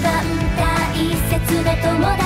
番大切な友達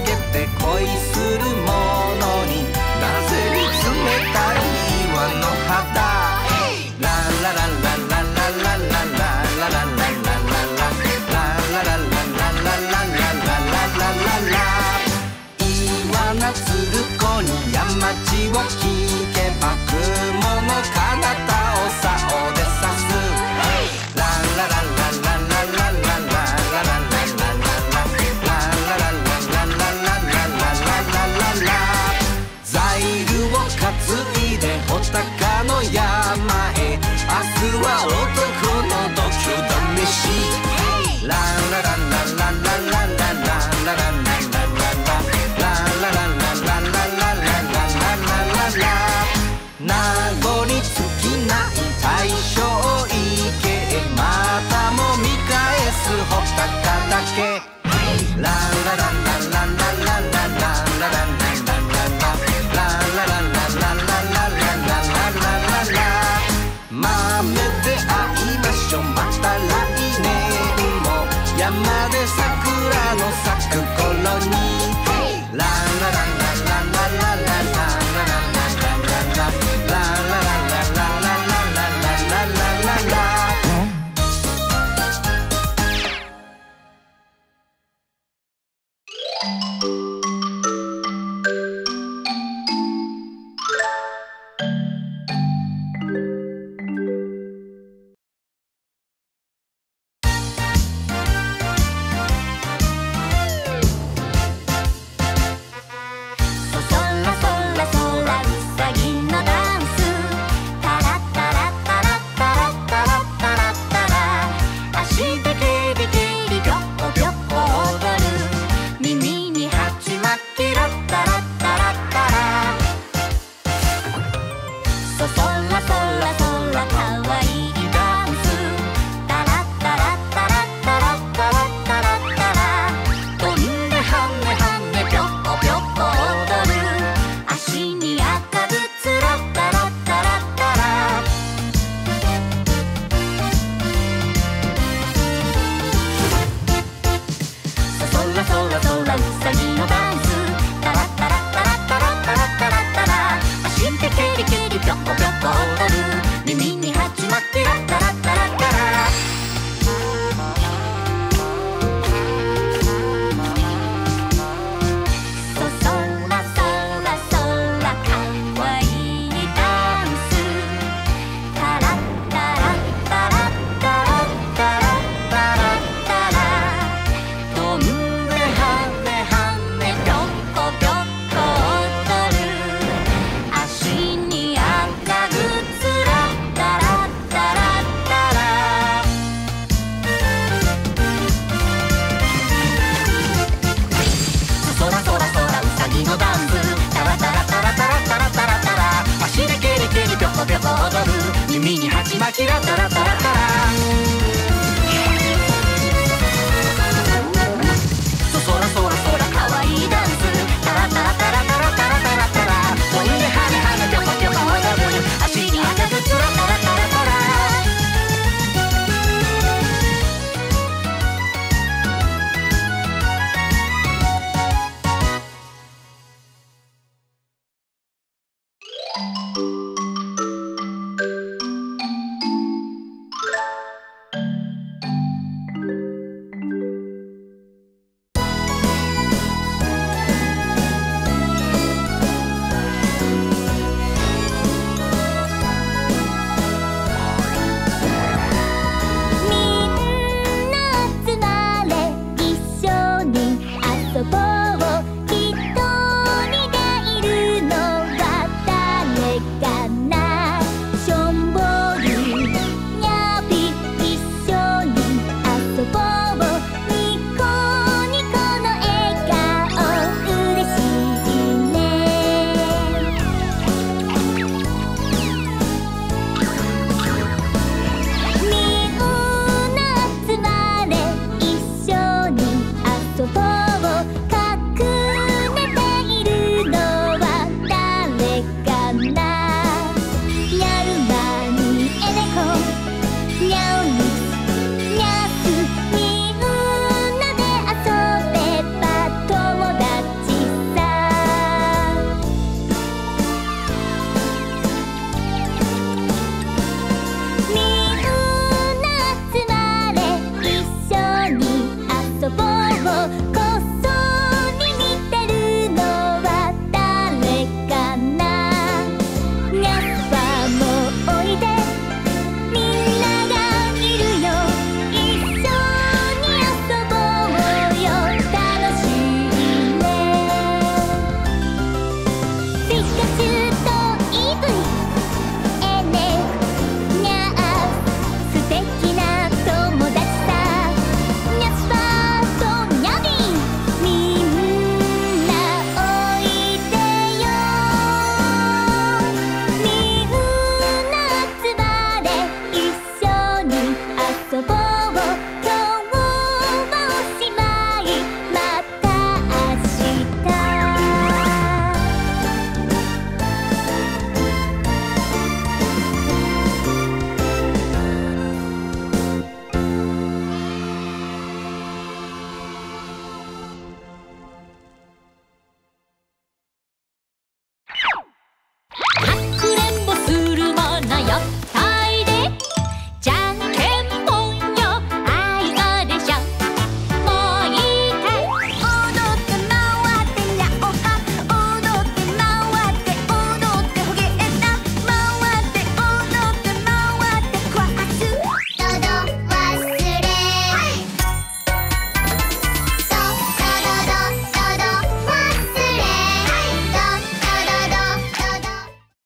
げて恋する高の山へ。明日は男の度胸試し。ランラランランランランランランランランランララン山で桜の咲く頃に